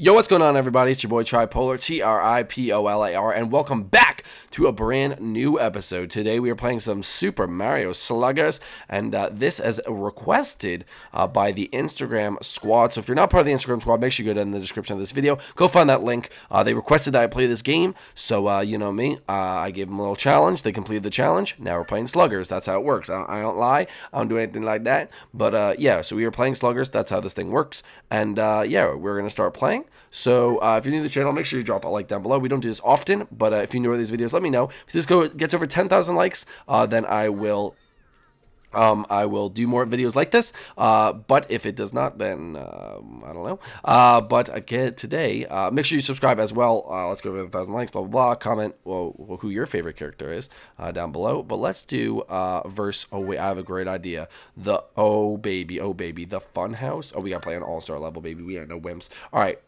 Yo, what's going on, everybody? It's your boy Tripolar, T R I P O L A R, and welcome back to a brand new episode. Today, we are playing some Super Mario Sluggers, and uh, this is requested uh, by the Instagram squad. So, if you're not part of the Instagram squad, make sure you go down in the description of this video. Go find that link. Uh, they requested that I play this game, so uh, you know me. Uh, I gave them a little challenge. They completed the challenge. Now we're playing Sluggers. That's how it works. I don't, I don't lie. I don't do anything like that. But uh, yeah, so we are playing Sluggers. That's how this thing works. And yeah, we're going to start playing. So if you're new to the channel, make sure you drop a like down below. We don't do this often, but if you enjoy these videos, let me know. If this go gets over 10,000 likes, uh, then I will um, I will do more videos like this, uh, but if it does not, then uh, I don't know. Uh, but again, today, uh, make sure you subscribe as well. Uh, let's go over a thousand likes, blah blah blah. Comment well, who your favorite character is uh, down below. But let's do uh verse. Oh wait, I have a great idea. The oh baby, oh baby, the fun house. Oh, we gotta play on all star level, baby. We are no wimps. All right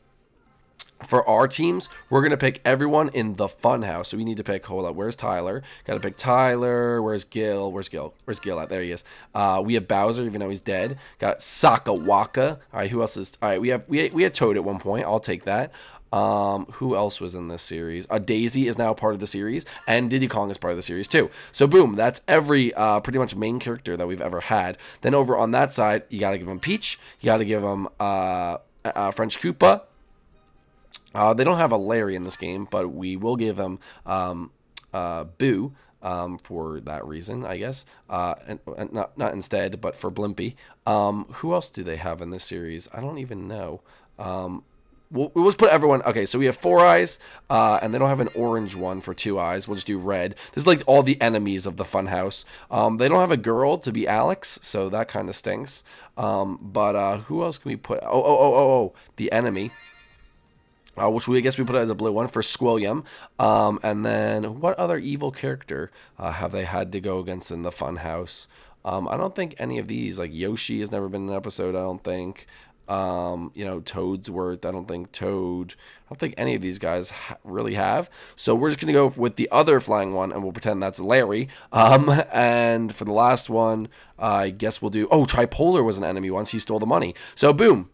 for our teams, we're going to pick everyone in the fun house. So we need to pick, hold up, where's Tyler? Got to pick Tyler. Where's Gil? Where's Gil? Where's Gil at? There he is. Uh, we have Bowser, even though he's dead. Got Sakawaka. All right, who else is? All right, we have we we had Toad at one point. I'll take that. Um, who else was in this series? Uh, Daisy is now part of the series, and Diddy Kong is part of the series too. So boom, that's every uh, pretty much main character that we've ever had. Then over on that side, you got to give him Peach. You got to give him uh, uh, French Koopa uh, they don't have a Larry in this game, but we will give them um, uh, Boo um, for that reason, I guess. Uh, and, and, not not instead, but for Blimpy. Um, who else do they have in this series? I don't even know. Um, we'll, we'll just put everyone. Okay, so we have four eyes, uh, and they don't have an orange one for two eyes. We'll just do red. This is like all the enemies of the Funhouse. Um, they don't have a girl to be Alex, so that kind of stinks. Um, but uh, who else can we put? Oh, oh, oh, oh, oh, the enemy uh, which we I guess we put as a blue one for Squilliam. Um, and then what other evil character uh, have they had to go against in the Funhouse? Um, I don't think any of these, like Yoshi has never been an episode, I don't think. Um, you know, Toadsworth, I don't think Toad, I don't think any of these guys ha really have. So we're just going to go with the other flying one and we'll pretend that's Larry. Um, and for the last one, uh, I guess we'll do, oh, Tripolar was an enemy once, he stole the money. So boom,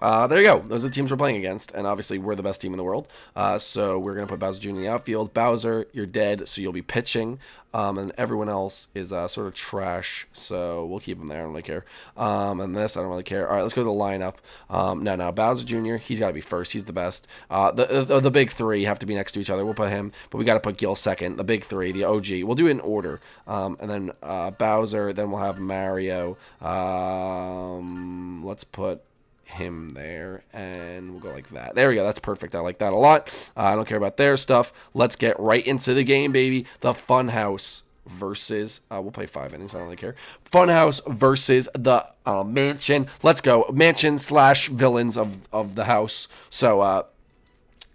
uh, there you go. Those are the teams we're playing against, and obviously we're the best team in the world. Uh, so we're gonna put Bowser Jr. in the outfield. Bowser, you're dead, so you'll be pitching, um, and everyone else is uh, sort of trash. So we'll keep him there. I don't really care. Um, and this, I don't really care. All right, let's go to the lineup. Um, no, no, Bowser Jr. He's got to be first. He's the best. Uh, the, the the big three have to be next to each other. We'll put him, but we got to put Gil second. The big three, the OG. We'll do it in order. Um, and then uh, Bowser. Then we'll have Mario. Um, let's put him there and we'll go like that. There we go. That's perfect. I like that a lot. Uh, i don't care about their stuff. Let's get right into the game baby. The fun house versus uh, we'll play five innings. I don't really care. Funhouse versus the uh, mansion. Let's go. Mansion slash villains of of the house. So uh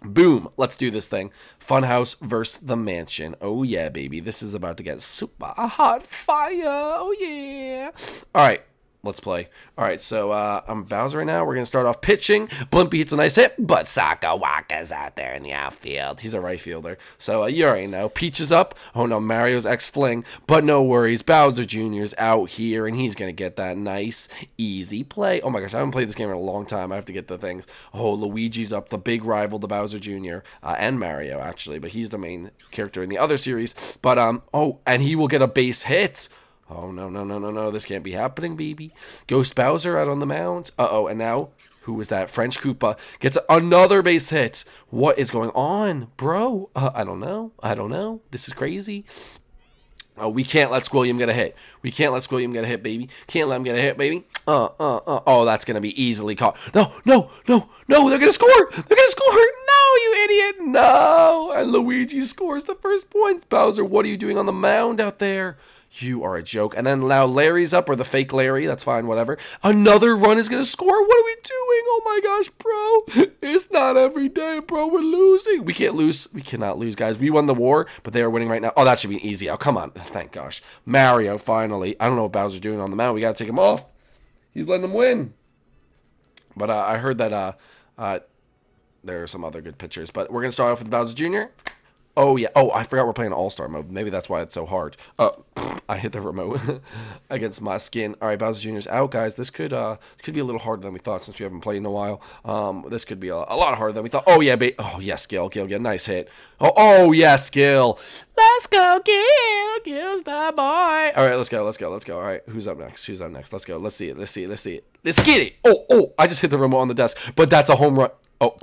boom. Let's do this thing. Funhouse versus the mansion. Oh yeah baby. This is about to get super hot fire. Oh yeah. All right Let's play. All right, so uh, I'm Bowser right now. We're going to start off pitching. Blimpy hits a nice hit, but Sakawaka's out there in the outfield. He's a right fielder. So uh, you already know. Peach is up. Oh, no, Mario's X-Fling. But no worries. Bowser Jr.'s out here, and he's going to get that nice, easy play. Oh, my gosh, I haven't played this game in a long time. I have to get the things. Oh, Luigi's up, the big rival to Bowser Jr. Uh, and Mario, actually. But he's the main character in the other series. But, um, oh, and he will get a base hit. Oh, no, no, no, no, no. This can't be happening, baby. Ghost Bowser out on the mound. Uh-oh, and now, who was that? French Koopa gets another base hit. What is going on, bro? Uh, I don't know. I don't know. This is crazy. Oh, we can't let Squilliam get a hit. We can't let Squilliam get a hit, baby. Can't let him get a hit, baby. Uh, uh, uh. Oh, that's going to be easily caught. No, no, no, no. They're going to score. They're going to score. No, you idiot. No. And Luigi scores the first points. Bowser, what are you doing on the mound out there? You are a joke. And then now Larry's up, or the fake Larry. That's fine, whatever. Another run is going to score. What are we doing? Oh my gosh, bro. It's not every day, bro. We're losing. We can't lose. We cannot lose, guys. We won the war, but they are winning right now. Oh, that should be easy. Oh, come on. Thank gosh. Mario, finally. I don't know what Bowser's doing on the mound. We got to take him off. He's letting them win. But uh, I heard that uh, uh, there are some other good pitchers. But we're going to start off with Bowser Jr. Oh yeah. Oh, I forgot we're playing All Star mode. Maybe that's why it's so hard. Uh, I hit the remote against my skin. All right, Bowser Jr.'s out, guys. This could uh this could be a little harder than we thought since we haven't played in a while. Um, this could be a, a lot harder than we thought. Oh yeah, ba- oh yes, Gil, Gil, get a nice hit. Oh oh yes, Gil. Let's go, Gil. Gil's the boy. All right, let's go, let's go, let's go. All right, who's up next? Who's up next? Let's go. Let's see it. Let's see it. Let's see it. Let's get it. Oh oh, I just hit the remote on the desk, but that's a home run. Oh.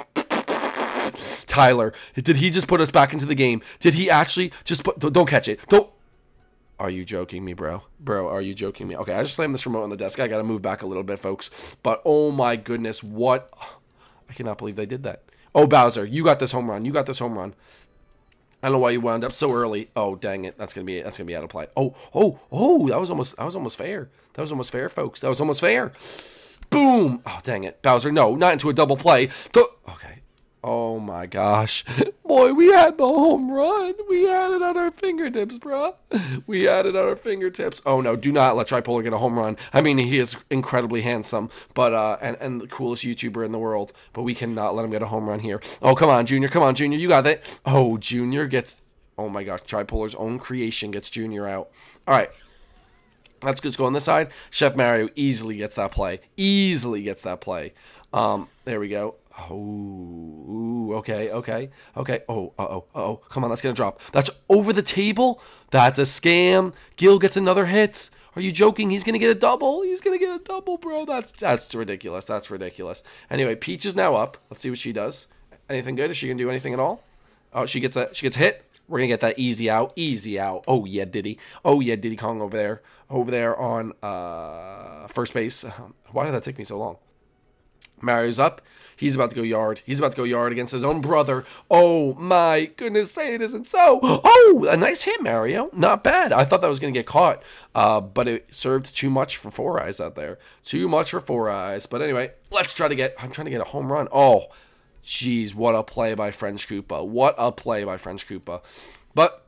Tyler, did he just put us back into the game? Did he actually just put? Don't catch it. Don't. Are you joking me, bro? Bro, are you joking me? Okay, I just slammed this remote on the desk. I gotta move back a little bit, folks. But oh my goodness, what? I cannot believe they did that. Oh, Bowser, you got this home run. You got this home run. I don't know why you wound up so early. Oh, dang it. That's gonna be that's gonna be out of play. Oh, oh, oh, that was almost that was almost fair. That was almost fair, folks. That was almost fair. Boom! Oh, dang it. Bowser, no, not into a double play. Okay. Oh my gosh. Boy, we had the home run. We had it on our fingertips, bro. We had it on our fingertips. Oh no, do not let Tripolar get a home run. I mean, he is incredibly handsome, but uh and, and the coolest YouTuber in the world, but we cannot let him get a home run here. Oh, come on, Junior. Come on, Junior. You got it. Oh, Junior gets Oh my gosh, Tripolar's own creation gets Junior out. All right. Let's just go on this side. Chef Mario easily gets that play. Easily gets that play. Um, there we go. Oh, ooh, okay, okay, okay. Oh, uh oh, uh oh. Come on, that's gonna drop. That's over the table. That's a scam. Gil gets another hit. Are you joking? He's gonna get a double. He's gonna get a double, bro. That's that's ridiculous. That's ridiculous. Anyway, Peach is now up. Let's see what she does. Anything good? Is she gonna do anything at all? Oh, she gets a she gets hit. We're gonna get that easy out, easy out. Oh yeah, Diddy. Oh yeah, Diddy Kong over there, over there on uh first base. Why did that take me so long? Mario's up. He's about to go yard. He's about to go yard against his own brother. Oh my goodness, say it isn't so. Oh, a nice hit, Mario. Not bad. I thought that was going to get caught, uh, but it served too much for Four Eyes out there. Too much for Four Eyes. But anyway, let's try to get. I'm trying to get a home run. Oh, jeez, what a play by French Koopa. What a play by French Koopa. But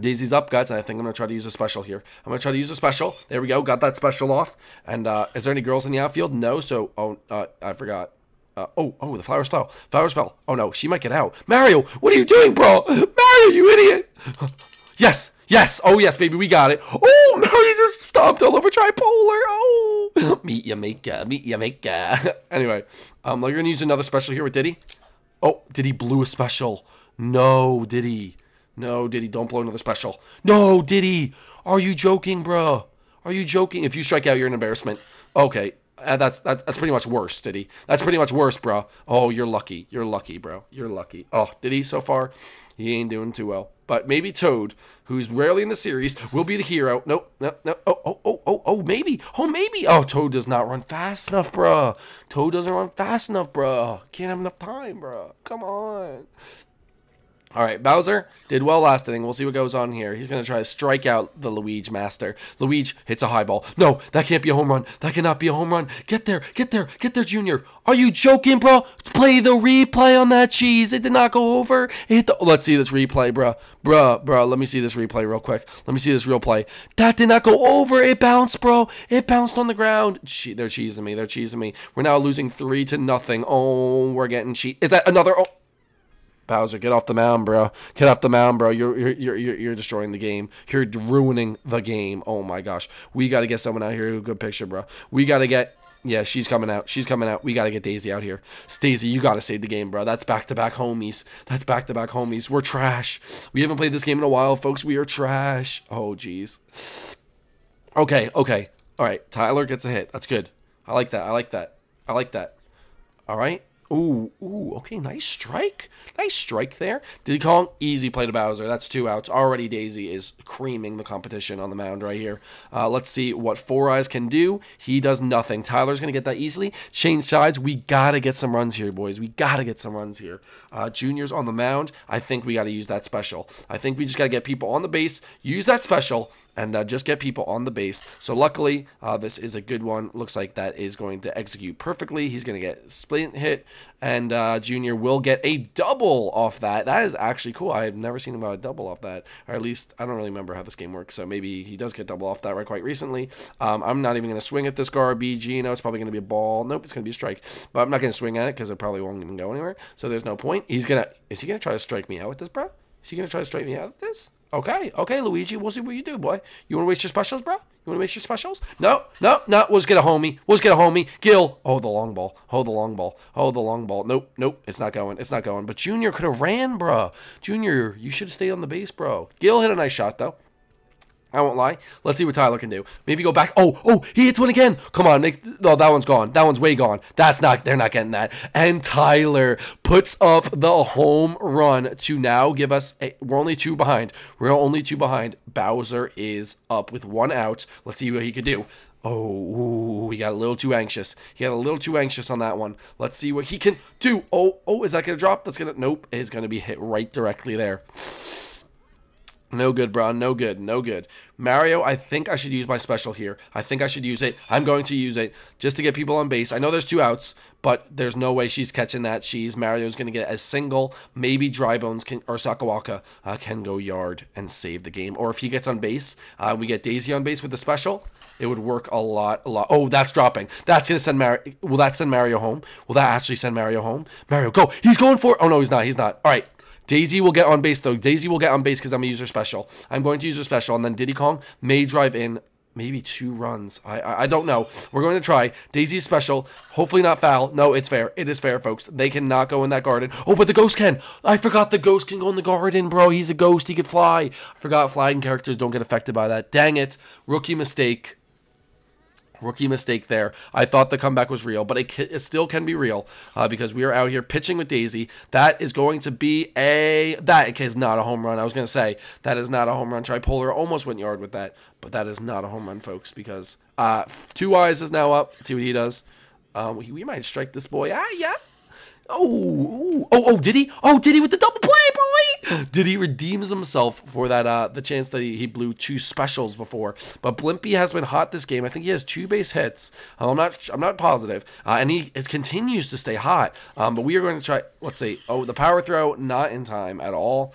Daisy's up, guys, and I think I'm going to try to use a special here. I'm going to try to use a special. There we go. Got that special off. And uh, is there any girls in the outfield? No. So, oh, uh, I forgot. Uh, oh, oh, the flowers fell. Flowers fell. Oh, no. She might get out. Mario, what are you doing, bro? Mario, you idiot. yes. Yes. Oh, yes, baby. We got it. Oh, Mario just stomped all over Tripolar. Oh. meet maker. Meet maker. anyway, um, we're going to use another special here with Diddy. Oh, Diddy blew a special. No, Diddy. No, Diddy, don't blow another special. No, Diddy, are you joking, bro? Are you joking? If you strike out, you're an embarrassment. Okay, uh, that's, that's that's pretty much worse, Diddy. That's pretty much worse, bro. Oh, you're lucky. You're lucky, bro. You're lucky. Oh, Diddy, so far, he ain't doing too well. But maybe Toad, who's rarely in the series, will be the hero. Nope, no, no. Oh, oh, oh, oh, oh, maybe. Oh, maybe. Oh, Toad does not run fast enough, bro. Toad doesn't run fast enough, bro. Can't have enough time, bro. Come on. All right, Bowser did well last inning. We'll see what goes on here. He's going to try to strike out the Luigi master. Luigi hits a high ball. No, that can't be a home run. That cannot be a home run. Get there, get there, get there, Junior. Are you joking, bro? Play the replay on that cheese. It did not go over. It hit the... Let's see this replay, bro. Bro, bro, let me see this replay real quick. Let me see this real play. That did not go over. It bounced, bro. It bounced on the ground. Che they're cheesing me. They're cheesing me. We're now losing three to nothing. Oh, we're getting cheat. Is that another... Oh. Bowser, get off the mound, bro. Get off the mound, bro. You're you're you're you're destroying the game. You're ruining the game. Oh my gosh. We got to get someone out here good picture, bro. We got to get yeah, she's coming out. She's coming out. We got to get Daisy out here. Daisy, you got to save the game, bro. That's back-to-back homies. That's back-to-back homies. We're trash. We haven't played this game in a while, folks. We are trash. Oh, jeez. Okay, okay. All right, Tyler gets a hit. That's good. I like that. I like that. I like that. All right. Ooh, ooh, okay, nice strike. Nice strike there. Diddy Kong, easy play to Bowser. That's two outs. Already Daisy is creaming the competition on the mound right here. Uh, let's see what Four Eyes can do. He does nothing. Tyler's going to get that easily. Change sides. We got to get some runs here, boys. We got to get some runs here. Uh, junior's on the mound. I think we got to use that special. I think we just got to get people on the base, use that special, and uh, just get people on the base. So luckily, uh, this is a good one. Looks like that is going to execute perfectly. He's going to get splint hit, and uh, Junior will get a double off that. That is actually cool. I've never seen him get a double off that, or at least I don't really remember how this game works. So maybe he does get double off that right quite recently. Um, I'm not even going to swing at this garbage. You know, it's probably going to be a ball. Nope, it's going to be a strike. But I'm not going to swing at it because it probably won't even go anywhere. So there's no point. He's gonna. Is he gonna try to strike me out with this, bro? Is he going to try to strike me out with this? Okay, okay, Luigi, we'll see what you do, boy. You want to waste your specials, bro? You want to waste your specials? No, no, no. Let's get a homie. Let's get a homie. Gil. Oh, the long ball. Hold the long ball. Hold the long ball. Nope, nope. It's not going. It's not going. But Junior could have ran, bro. Junior, you should have stayed on the base, bro. Gil hit a nice shot, though. I won't lie. Let's see what Tyler can do. Maybe go back. Oh, oh, he hits one again. Come on, Nick. No, that one's gone. That one's way gone. That's not, they're not getting that. And Tyler puts up the home run to now give us, a, we're only two behind. We're only two behind. Bowser is up with one out. Let's see what he could do. Oh, he got a little too anxious. He got a little too anxious on that one. Let's see what he can do. Oh, oh, is that going to drop? That's going to, nope. It's going to be hit right directly there. No good, bro. No good. No good. Mario, I think I should use my special here. I think I should use it. I'm going to use it just to get people on base. I know there's two outs, but there's no way she's catching that. She's Mario's going to get a single. Maybe Dry Bones can, or Sakawaka uh, can go yard and save the game. Or if he gets on base, uh, we get Daisy on base with the special. It would work a lot, a lot. Oh, that's dropping. That's going to send Mario. Will that send Mario home? Will that actually send Mario home? Mario, go. He's going for It. Oh, no, he's not. He's not. All right. Daisy will get on base, though. Daisy will get on base because I'm a user special. I'm going to use her special, and then Diddy Kong may drive in maybe two runs. I, I, I don't know. We're going to try. Daisy's special. Hopefully not foul. No, it's fair. It is fair, folks. They cannot go in that garden. Oh, but the ghost can. I forgot the ghost can go in the garden, bro. He's a ghost. He could fly. I forgot flying characters don't get affected by that. Dang it. Rookie mistake. Rookie mistake there. I thought the comeback was real, but it, it still can be real uh, because we are out here pitching with Daisy. That is going to be a that is not a home run. I was going to say that is not a home run. Tripolar almost went yard with that, but that is not a home run, folks. Because uh, two eyes is now up. Let's see what he does. Um, we, we might strike this boy. Ah, yeah. Oh, oh, oh, did he? Oh, did he with the double play, boy? Did he redeems himself for that, uh, the chance that he, he blew two specials before? But Blimpy has been hot this game. I think he has two base hits. I'm not, I'm not positive. Uh, and he it continues to stay hot. Um, but we are going to try, let's see. Oh, the power throw, not in time at all.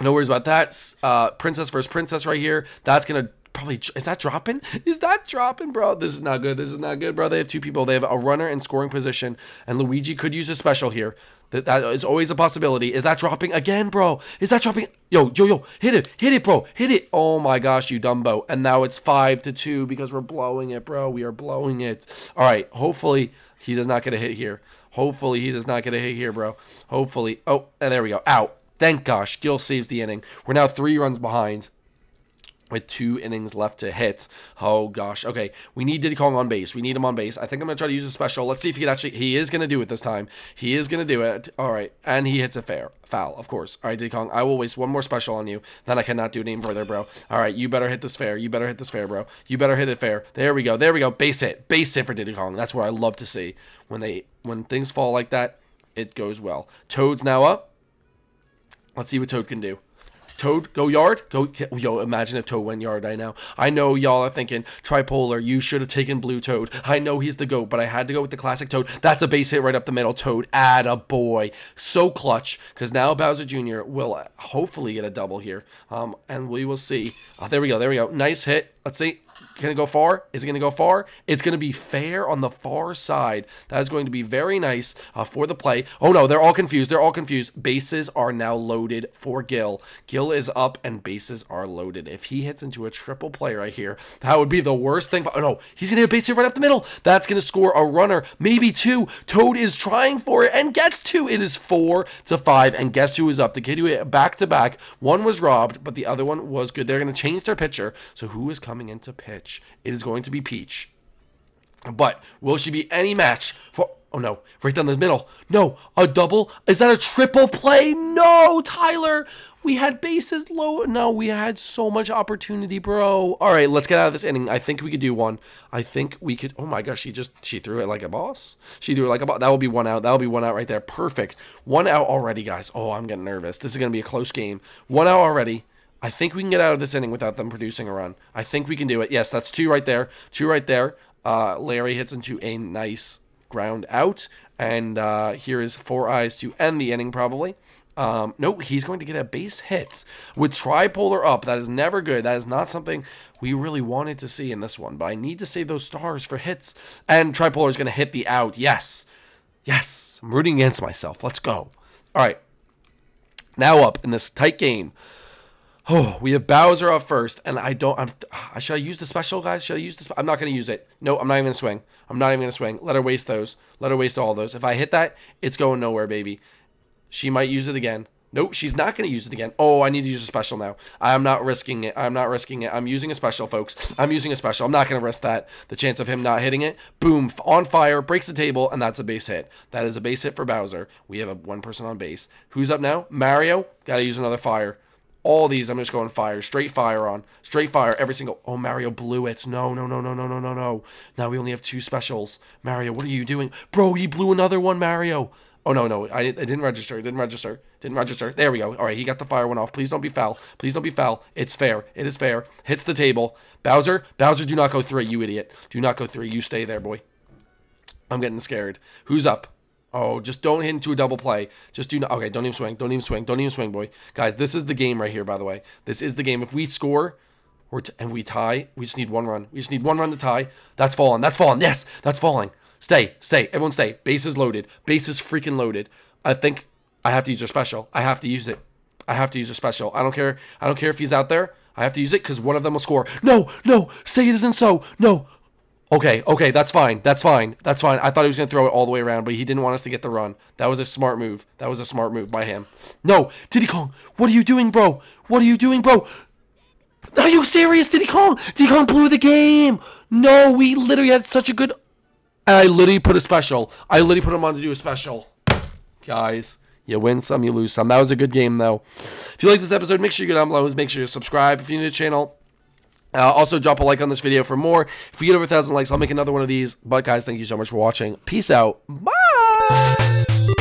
No worries about that. Uh, princess versus princess right here. That's to probably is that dropping? Is that dropping, bro? This is not good. This is not good, bro. They have two people. They have a runner in scoring position, and Luigi could use a special here. That that is always a possibility. Is that dropping again, bro? Is that dropping? Yo, yo, yo, hit it, hit it, bro, hit it. Oh my gosh, you Dumbo. And now it's five to two because we're blowing it, bro. We are blowing it. All right. Hopefully he does not get a hit here. Hopefully he does not get a hit here, bro. Hopefully. Oh, and there we go. Out. Thank gosh. Gil saves the inning. We're now three runs behind with two innings left to hit. Oh gosh. Okay, we need Diddy Kong on base. We need him on base. I think I'm gonna try to use a special. Let's see if he can actually. He is gonna do it this time. He is gonna do it. All right, and he hits a fair foul, of course. All right, Diddy Kong. I will waste one more special on you. Then I cannot do it any further, bro. All right, you better hit this fair. You better hit this fair, bro. You better hit it fair. There we go. There we go. Base hit. Base hit for Diddy Kong. That's what I love to see when they when things fall like that. It goes well. Toad's now up. Let's see what Toad can do. Toad, go yard. Go, yo, imagine if Toad went yard right now. I know y'all are thinking, Tripolar, you should have taken Blue Toad. I know he's the GOAT, but I had to go with the classic Toad. That's a base hit right up the middle. Toad, add a boy. So clutch, because now Bowser Jr. will hopefully get a double here. Um, and we will see. Oh, there we go, there we go. Nice hit. Let's see. Going to go far? Is it going to go far? It's going to be fair on the far side. That is going to be very nice uh, for the play. Oh, no, they're all confused. They're all confused. Bases are now loaded for Gil. Gil is up and bases are loaded. If he hits into a triple play right here, that would be the worst thing. Oh, no, he's going to hit a base hit right up the middle. That's going to score a runner, maybe two. Toad is trying for it and gets two. It is four to five. And guess who is up? The kid who hit back to back. One was robbed, but the other one was good. They're going to change their pitcher. So who is coming in to pitch? It is going to be Peach. But will she be any match for. Oh no, right down the middle. No, a double? Is that a triple play? No, Tyler. We had bases low. No, we had so much opportunity, bro. All right, let's get out of this inning. I think we could do one. I think we could. Oh my gosh, she just she threw it like a boss. She threw it like a boss. That will be one out. That will be one out right there. Perfect. One out already, guys. Oh, I'm getting nervous. This is gonna be a close game. One out already. I think we can get out of this inning without them producing a run. I think we can do it. Yes, that's two right there. Two right there. Uh, Larry hits into a nice ground out. And uh, here is Four Eyes to end the inning, probably. Um, no, he's going to get a base hit with tripolar up. That is never good. That is not something we really wanted to see in this one. But I need to save those stars for hits. And tripolar is going to hit the out. Yes. Yes. I'm rooting against myself. Let's go. All right. Now up in this tight game. Oh, we have Bowser up first, and I don't. I'm. Ah, should I use the special, guys? Should I use this? I'm not gonna use it. No, I'm not even gonna swing. I'm not even gonna swing. Let her waste those. Let her waste all those. If I hit that, it's going nowhere, baby. She might use it again. Nope, she's not going to use it again. Oh, I need to use a special now. I'm not risking it. I'm not risking it. I'm using a special, folks. I'm using a special. I'm not going to risk that. The chance of him not hitting it. Boom, on fire, breaks the table, and that's a base hit. That is a base hit for Bowser. We have a one person on base. Who's up now? Mario. Got to use another fire. All these, I'm just going fire. Straight fire on. Straight fire, every single... Oh, Mario blew it. No, no, no, no, no, no, no, no. Now we only have two specials. Mario, what are you doing? Bro, he blew another one, Mario. Oh, no, no. I, didn't register. Didn't register. Didn't register. There we go. All right, he got the fire one off. Please don't be foul. Please don't be foul. It's fair. It is fair. Hits the table. Bowser, Bowser, do not go three, you idiot. Do not go three. You stay there, boy. I'm getting scared. Who's up? Oh, just don't hit into a double play. Just do not. Okay, don't even swing. Don't even swing. Don't even swing, boy. Guys, this is the game right here, by the way. This is the game. If we score or and we tie, we just need one run. We just need one run to tie. That's falling. That's falling. Yes, that's falling. Stay. Stay. Everyone stay. Base is loaded. Base is freaking loaded. I think I have to use a special. I have to use it. I have to use a special. I don't care. I don't care if he's out there. I have to use it because one of them will score. No, no, say it isn't so. No. Okay, okay, that's fine. That's fine. That's fine. I thought he was going to throw it all the way around, but he didn't want us to get the run. That was a smart move. That was a smart move by him. No, Diddy Kong, what are you doing, bro? What are you doing, bro? Are you serious, Diddy Kong? Diddy Kong blew the game. No, we literally had such a good... I literally put a special. I literally put him on to do a special. Guys. You win some, you lose some. That was a good game, though. If you like this episode, make sure you go down below. Make sure you subscribe if you're new to the channel. Uh, also, drop a like on this video for more. If we get over a thousand likes, I'll make another one of these. But, guys, thank you so much for watching. Peace out. Bye.